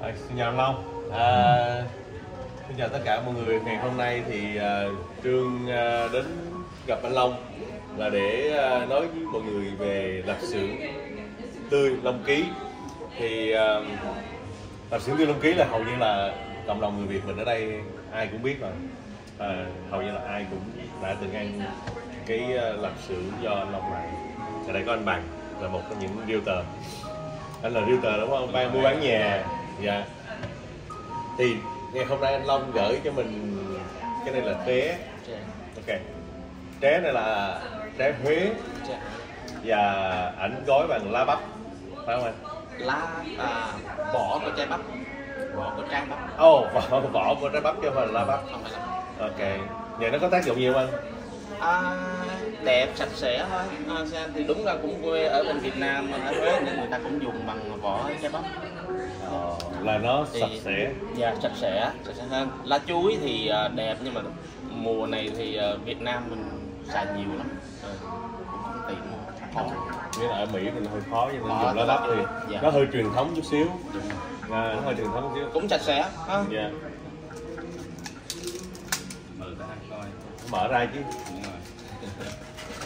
À, xin chào anh Long. À, xin chào tất cả mọi người. Ngày hôm nay thì uh, Trương uh, đến gặp anh Long là để uh, nói với mọi người về lạp xưởng tươi Long Ký. Thì uh, lạp xưởng tươi Long Ký là hầu như là cộng đồng người Việt mình ở đây ai cũng biết rồi. À, hầu như là ai cũng đã từng ăn cái uh, lạp xưởng do anh Long làm. Ở đây có anh Bằng là một trong những realtor anh là realtor đúng không? Ban mua bán nhà. Dạ. Thì ngày hôm nay anh Long gửi cho mình cái này là tré. Ok. Tré này là tré Huế và ảnh gói bằng lá bắp. Phải không anh? lá à, vỏ của trái bắp vỏ của trái bắp Ồ, oh, vỏ, vỏ của trái bắp chứ không phải là lá bắp. không phải là Ok. Vậy nó có tác dụng gì không anh? À, đẹp sạch sẽ thôi à, xem thì đúng là cũng quê ở bên Việt Nam ở Huế nên người ta cũng dùng bằng vỏ trái bắp Ờ, là nó Thì- sạch sẽ. dạ sạch sẽ sạch sẽ hơn lá chuối thì à, đẹp nhưng mà mùa này thì à, Việt Nam mình xài nhiều lắm Ờ, cũng không tiện khó Nghĩa là ở Mỹ mình hơi khó cho nên Khó, dùng lá bắp thì dạ. nó hơi truyền thống chút xíu. À, nó hơi truyền thống chút xíu. cũng sạch sẽ ha Dạ. coi Mở ra chứ.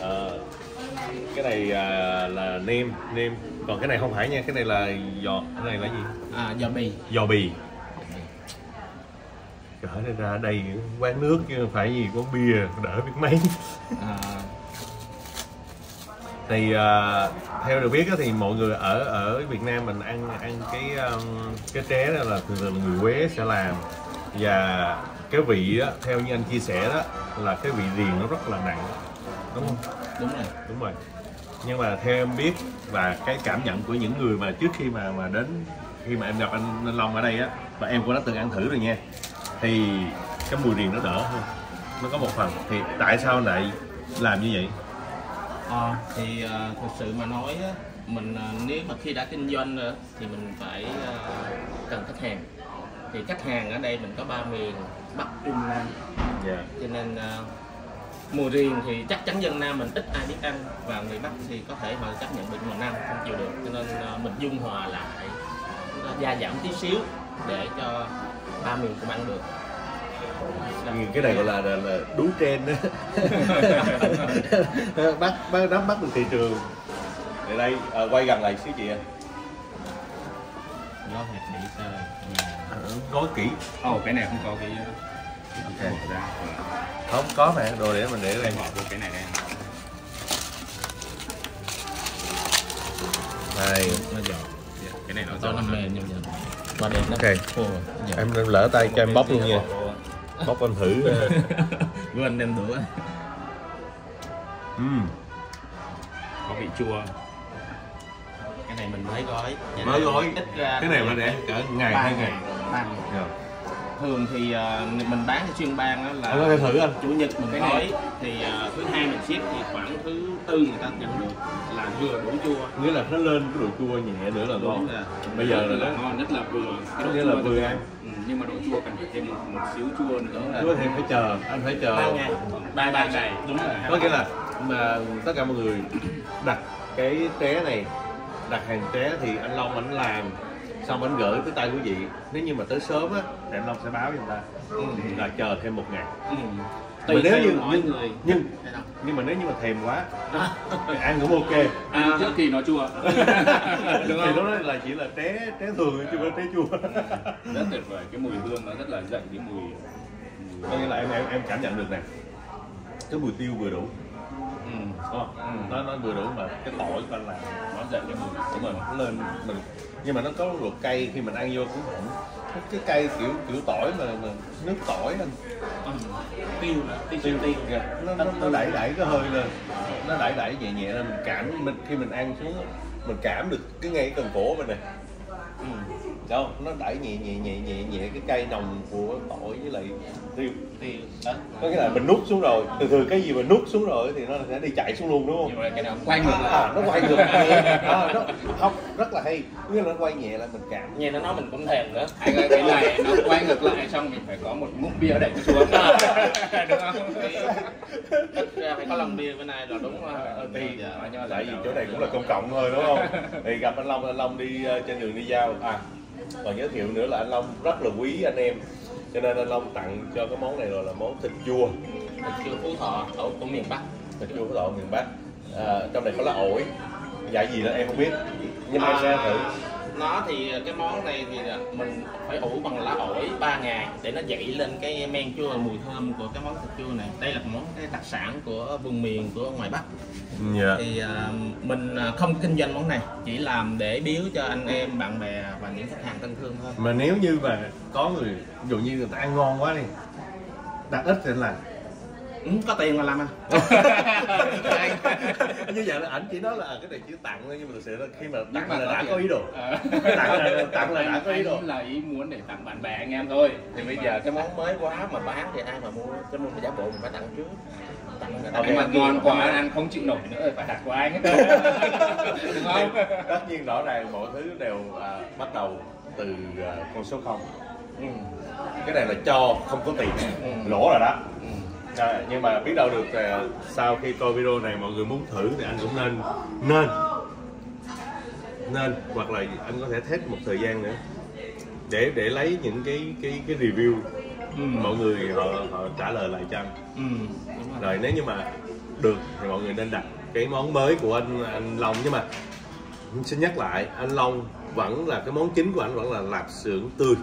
Ờ, cái này à, là nêm nêm. Còn cái này không phải nha cái này là giò cái này là gì? À giò bì. Giò bì. Trời ơi, ra đây quán nước chứ phải gì có bia đỡ biết mấy. À, thì à, theo được biết thì mọi người ở ở Việt Nam mình ăn ăn cái um, cái tré đó là thường thường là người Huế sẽ làm. Và cái vị á, theo như anh chia sẻ đó là cái vị riềng nó rất là nặng đúng không? Đúng rồi. Đúng rồi. Nhưng mà theo em biết và cái cảm nhận của những người mà trước khi mà mà đến khi mà em gặp anh, anh Long ở đây á và em cũng đã từng ăn thử rồi nha thì cái mùi riềng nó đỡ hơn. Nó có một phần. Thì tại sao lại làm như vậy? Ờ, thì ờ, thực sự mà nói á, mình ờ, nếu mà khi đã kinh doanh rồi thì mình phải ờ, cần khách hàng. Thì khách hàng ở đây mình có ba miền bắc trung nam. Dạ. Cho nên ờ, mùa riêng thì chắc chắn dân nam mình ít ai biết ăn và người bắc thì có thể họ chấp nhận được mùa nam không chịu được. Cho nên ờ, mình dung hòa lại ờ, gia giảm tí xíu để cho ba miền cùng ăn được. Cái này gọi là là, là đú trên đó bắt bắt nắm bắt được thị trường. Để đây à, quay gần lại xíu chị ạ. Nó phải thấy à, gói kỹ. Ồ cái này không có cái Ok. không có mà đồ để mình để đây em bỏ vô cái này đây. Này. Nó giòn. Dạ, cái này nó to giòn nó mềm nhưng mà đẹp nó Ok. dạ. em lỡ tay cho em bóc luôn nha. Bóc em thử. Vừa anh đem đũa Ừm. có vị chua. Cái này mình mới gói. Cho mới gói. Ít ra cái này mà để cỡ ngày hai ngày. ngày. Ba ngày. Dạ. Thường thì ờ, mình bán cho chuyên ban đó là anh có thể thử anh. chủ nhật mình Cái này. thì ờ, thứ hai mình ship thì khoảng thứ tư người ta nhận được là vừa đủ chua. Nghĩa là nó lên cái độ chua nhẹ nữa là ngon. là bây giờ là là nó ngon rất là vừa. Cái độ nghĩa là chua vừa thì- ăn. Ừ, nhưng mà độ chua cần phải thêm một, một xíu chua nữa. Có thể phải chờ anh phải chờ. Ba ngày. Ba ngày. Ngày. đúng rồi. Có nghĩa là mà tất cả mọi người đặt cái tré này đặt hàng tré thì anh Long anh làm xong anh gửi tới tay quý vị? Nếu như mà tới sớm á thì anh Long sẽ báo cho người ta. Là chờ thêm một ngày. Ừ. mà tùy nếu theo như mỗi nhưng, người. nhưng không? nhưng mà nếu như mà thèm quá À, thì ăn cũng ok. Ăn trước khi nó chua. Thì lúc đó là chỉ là tré tré thường chứ không phải tré chua. Rất tuyệt vời. Cái mùi hương nó rất là dậy cái mùi, có nghĩa là em em em cảm nhận được nè. Cái mùi tiêu vừa đủ. Ừ. đúng không? Nó nó vừa đủ mà cái tỏi của anh làm nó dậy cái mùi đúng rồi nó lên mình nhưng mà nó có độ cay khi mình ăn vô cũng không cái- cay kiểu kiểu tỏi mà, mà nước tỏi anh Ừ. tiêu tiêu tiêu tiêu kìa nó nó, nó đẩy đẩy cái hơi lên nó đẩy đẩy nhẹ nhẹ lên mình cảm mình khi mình ăn xuống mình cảm được cái ngay cái cần cổ mình này. Đâu nó đẩy nhẹ nhẹ nhẹ nhẹ nhẹ cái cay nồng của tỏi với lại tiêu tiêu đó. Có nghĩa là mình nuốt xuống rồi từ từ cái gì mà nuốt xuống rồi thì nó sẽ đi chạy xuống luôn đúng không? Nhưng mà cái nào quay ngược lại. À, nó quay ngược lại. À, nó không rất là hay. Có nghĩa là nó quay nhẹ lại mình cảm. Nghe nó nói mình cũng thèm nữa. Anh ơi cái này nó quay ngược lại xong mình phải có một muỗng bia nó xuống. Đúng không ra phải có lòng bia bên này là đúng rồi. Ờ, Dạ. tại vì chỗ này cũng là công cộng thôi đúng không? Thì gặp anh Long anh Long đi ờ, trên đường đi giao. À và giới thiệu nữa là anh Long rất là quý anh em. Cho nên anh Long tặng cho cái món này rồi là món thịt chua. Thịt chua phú thọ ở của miền bắc. Thịt chua của miền Bắc. À, trong này có lá ổi. Dạ gì đó em không biết. Nhưng mà em sẽ thử nó thì cái món này thì mình phải ủ bằng lá ổi 3 ngày để nó dậy lên cái men chua mùi thơm của cái món thịt chua này. Đây là món cái đặc sản của vùng miền của ngoài bắc. Dạ. Thì uh, mình à, không kinh doanh món này chỉ làm để biếu cho anh em bạn bè và những khách hàng thân thương thôi. Mà nếu như mà có người ví dụ như người ta ăn ngon quá đi đặt ít thì làm ừ, có tiền mà làm à. Như vậy là ảnh chỉ nói là à, cái này chỉ tặng thôi nhưng mà thực sự là khi mà tặng mà là đã tiền. có ý đồ. Ờ. tặng là tặng là đã có ý đồ. là ý muốn để tặng bạn bè anh em thôi. Thì bây giờ cái món mới quá mà bán thì ai mà mua nên phải giả bộ mình phải tặng trước. Tặng nhưng mà ngon quá ăn không chịu nổi nữa phải đặt của anh. Đúng không? Tất nhiên rõ ràng mọi thứ đều à, bắt đầu từ à, con số 0 ừ. cái này là cho không có tiền. Ừ. lỗ rồi đó. Ừ. à, nhưng mà biết đâu được à, sau khi coi video này mọi người muốn thử thì anh cũng nên nên nên hoặc là anh có thể test một thời gian nữa để để lấy những cái cái cái review Ừ. mọi người họ họ trả lời lại cho anh Ừ. Rồi. rồi nếu như mà được thì mọi người nên đặt cái món mới của anh anh Long nhưng mà xin nhắc lại anh Long vẫn là cái món chính của anh vẫn là lạp xưởng tươi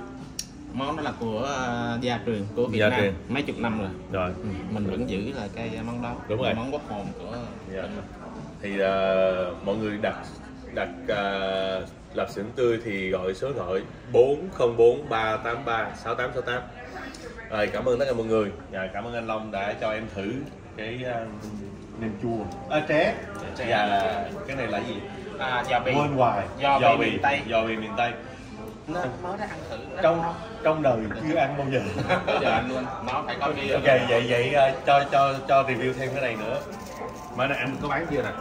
món đó là của à, gia truyền của Việt Gia Nam. truyền. mấy chục năm rồi. Rồi. Ừ. mình vẫn giữ là cái món đó. Đúng rồi. món quốc hồn của Dạ. mình. thì ờ, mọi người đặt đặt uh, lạp xưởng tươi thì gọi số điện thoại 404 383 6868 rồi cảm ơn tất cả mọi người. Dạ, cảm ơn anh Long đã cho em thử cái uh, nem chua. À, tré. Và cái này là gì? À, giò bì quên hoài. Giò bì miền Tây. giò bì miền Tây nó mới đã ăn thử. Trong ngon. trong đời chưa ăn bao giờ. Bây giờ anh luôn. Nó phải có bia ok vậy vậy ờ, cho cho cho review thêm cái này nữa. Mà này anh có bán chưa nè?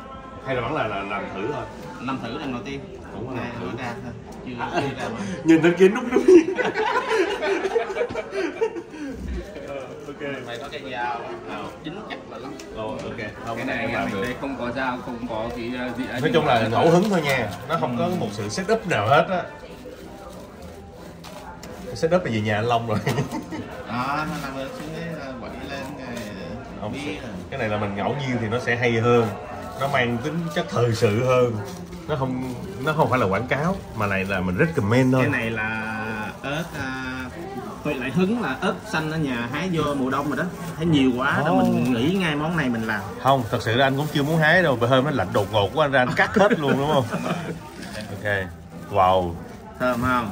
Hay là vẫn là, là làm thử thôi? Năm thử lần đầu tiên. Cũng là thử. mới ra thôi. Chưa chưa ra mà. nhìn thằng kia nút nút ok. Phải có cái dao dính chặt là lắm. Ồ, ok. Không cái này em anh làm em mình được. đây không có dao không có cái gì nói chung là ngẫu hứng thôi nha. Nó không có một sự setup nào hết á setup là về nhà anh Long rồi. Đó nó làm ơn xuống đấy quậy lên rồi không bia cái này là mình ngẫu nhiên thì nó sẽ hay hơn. Nó mang tính chất thời sự hơn. Nó không nó không phải là quảng cáo mà này là mình recommend thôi. Cái này là ớt à, tôi lại hứng là ớt xanh ở nhà hái vô mùa đông rồi đó. Thấy nhiều quá Ồ. mình nghĩ ngay món này mình làm. Không thật sự là anh cũng chưa muốn hái đâu. Bởi hôm nó lạnh đột ngột quá anh ra anh cắt hết luôn đúng không? Ok. Wow. Thơm không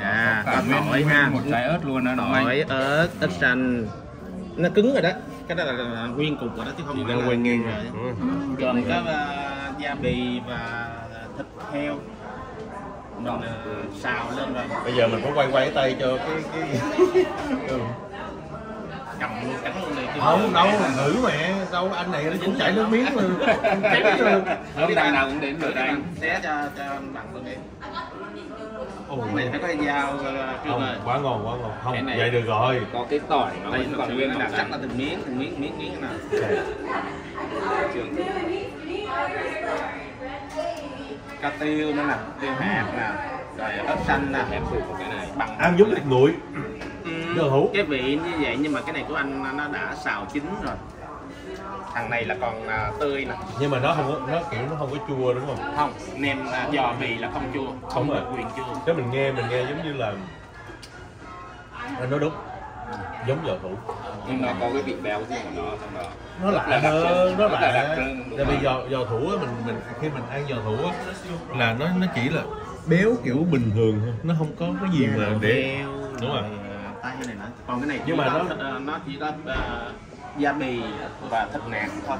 dạ có cả nguyên, tỏi nguyên ha. một trái ớt luôn đó tỏi ớt ớt xanh nó cứng rồi đó. Cái đó là, là, là nguyên cục rồi đó chứ không phải là quen nghiêng rồi. ừ. gồm có uh, da bì và thịt heo. Mình uh, xào lên rồi. Bây giờ mình phải quay quay cái tay cho cái cái ừ. Cầm luôn cắn luôn này không đâu thử mẹ đâu anh này nó cũng chảy nước miếng rồi. Không tay nào cũng đến lượt anh anh xé cho cho anh bằng luôn đi Ồ, mày phải có cái dao trương không ơi quá ngon quá ngon. Không này- vậy được rồi. có cái tỏi nó đây vẫn còn nguyên màu cắt là từng miếng từng miếng miếng miếng nào. Cà tiêu nữa nè tiêu hạt nè rồi ớt xanh nè. Em cái này. Bằng ăn giống thịt nguội Ừ, Đồ hũ. cái vị như vậy nhưng mà cái này của anh nó đã xào chín rồi. Thằng này là còn à, tươi nè. Nhưng mà nó không có nó kiểu nó không có chua đúng không? Không nem à, giò bì là không chua không Đúng được rồi. quyền chua. Cái mình nghe mình nghe giống như là anh nói đúng. Giống giò thủ nhưng nó có cái vị béo riêng của nó trong đó nó lạ hơn nó lạ tại vì giò giò thủ á mình mình khi mình ăn giò thủ á là nó nó chỉ là béo kiểu bình thường thôi. Nó không có cái gì mà để Đúng rồi. À, tay này nữa còn cái này Nhưng mà nó- thịt, à, nó chỉ có à, da bì và thịt nạc thôi.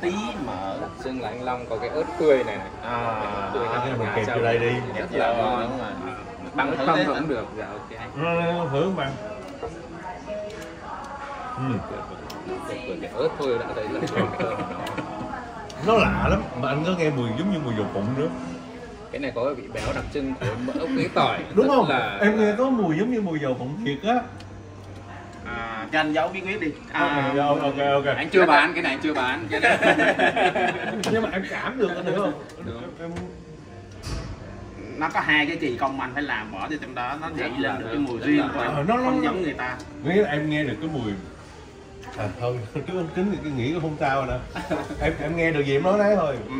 Tí mỡ là anh Long có cái ớt tươi này này. À, tươi cái này mình kẹp vô đây đi. rất là ngon. đúng rồi. Bằng Bằng thử không cũng được. Dạ ok. Thử không bằng ừ. Cái ớt thôi đã thấy là nó lạ lắm. Mà anh có nghe mùi giống như mùi dầu phụng nữa cái này có cái vị béo đặc trưng của mỡ với tỏi. Đúng không? là em nghe có mùi giống như mùi dầu phụng thiệt á. À, cho anh giấu bí quyết đi. À, ok ok ok. anh chưa bán cái này anh chưa bán cái này. Nhưng mà em cảm được anh hiểu không? Được. em nó có hai cái kỳ công mà anh phải làm bỏ vào trong đó nó dậy lên được cái mùi rất riêng của Ờ, anh. Nó- nó- không giống người ta. Nghĩa là em nghe được cái mùi. À thôi cứ kính thì cái nghĩ không sao nữa em em nghe được gì em nói đấy thôi. Ừ.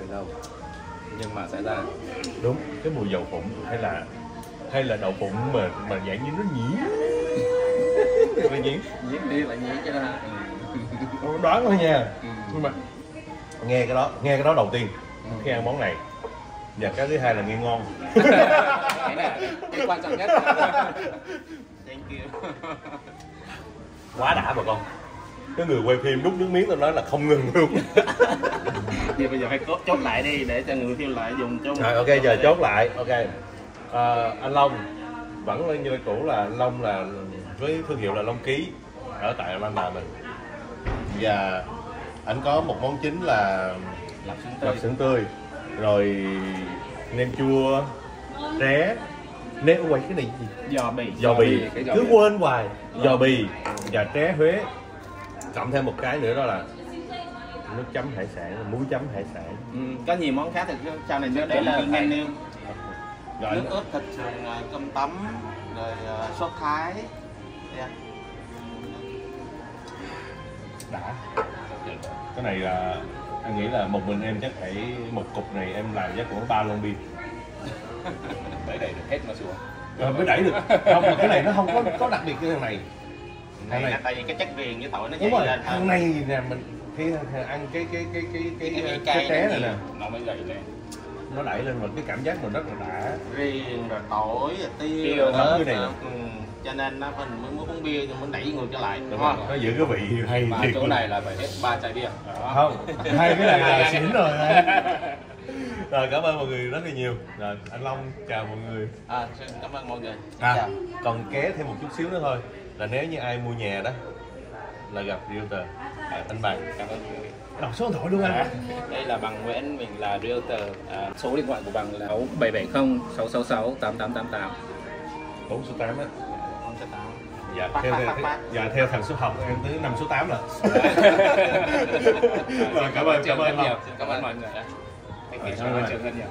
thời lâu. Nhưng mà sẽ là đúng cái mùi dầu phụng hay là hay là đậu phụng mà mà dạng như nó nhỉ? Là nhỉ? Nhín đi lại nhín cho nó. Đoán thôi nha. Ừ. nhưng mà nghe cái đó nghe cái đó đầu tiên khi ăn món này. Và cái thứ hai là nghe ngon. Cái này cái quan trọng nhất. Thank you. quá đã bà con cái người quay phim đút nước miếng tôi nói là không ngừng luôn. Thì bây giờ phải cốt chốt lại đi để cho người phim lại dùng chung rồi ok giờ chốt lại. Ok. À, anh Long vẫn là như cũ là anh Long là với thương hiệu là Long Ký ở tại Lan Đà mình. Và anh có một món chính là lạp tươi. Xưởng tươi. Rồi nem chua tré nem quay cái này gì? Giò bì. Giò bì. Cái giò cứ bì. quên hoài. Giò bì và tré huế cộng thêm một cái nữa đó là nước chấm hải sản muối chấm hải sản. Ừ, có nhiều món khác thì sau này Nước để là menu rồi. Nước ướp thịt sườn cơm tấm rồi à, sốt thái. Yeah. đã. Cái này là anh nghĩ là một mình em chắc phải một cục này em làm chắc cũng ba lon bia. Đẩy được hết mà xuống. Rồi mới đẩy được. Không mà cái này nó không có có đặc biệt như thằng này này này tại vì cái chất riêng với tỏi nó đúng rồi lên thằng này nè mình khi ăn cái cái cái cái cái Cái cái, cái nó này nè. nó mới dậy lên. Nó đẩy lên mà cái cảm giác mình rất là đã. Riêng rồi tỏi rồi tiêu rồi như này. ừ. cho nên nó mình mới muốn uống bia thì muốn đẩy ngược trở lại đúng không? nó giữ cái vị hay mà chỗ này là phải hết ba chai bia. Đó. không hai cái này là xỉn rồi. Rồi cảm ơn mọi người rất là nhiều. Rồi anh Long chào mọi người. À, xin cảm ơn mọi người. À còn ké thêm một chút xíu nữa thôi là nếu như ai mua nhà đó là gặp realtor. À, anh bằng cảm ơn. Đọc số điện thoại luôn anh. Đây là bằng Nguyễn mình là realtor. À, số điện thoại của bằng là 770 666 8888 bốn số tám á. Dạ theo theo, dạ theo thằng số học em tới năm số 8 rồi. Rồi cảm ơn cảm ơn cảm ơn mọi người. Đã Rồi, cho cảm ơn. trường hơn nhiều